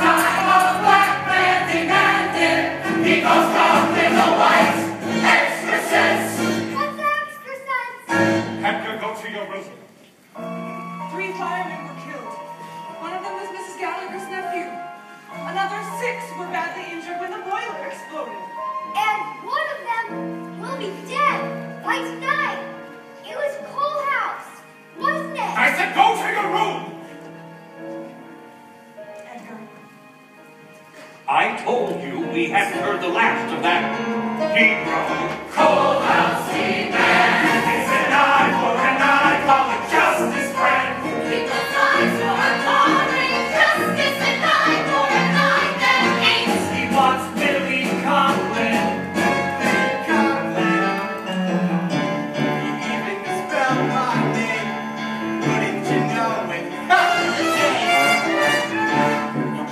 time black demanded he goes down the. What's your. Three firemen were killed. One of them was Mrs. Gallagher's nephew. Another six were badly injured when the boiler exploded. And one of them will be dead by. I told you we hadn't heard the last of that Negro. Coalhouse man.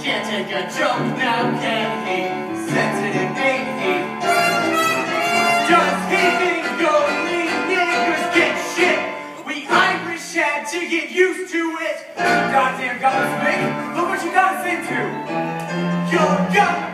Can't take a joke now, can he? Sensitive, ain't he? Does he think only niggers get shit? We Irish had to get used to it. Goddamn Godsmack, look what you got us into. You're gonna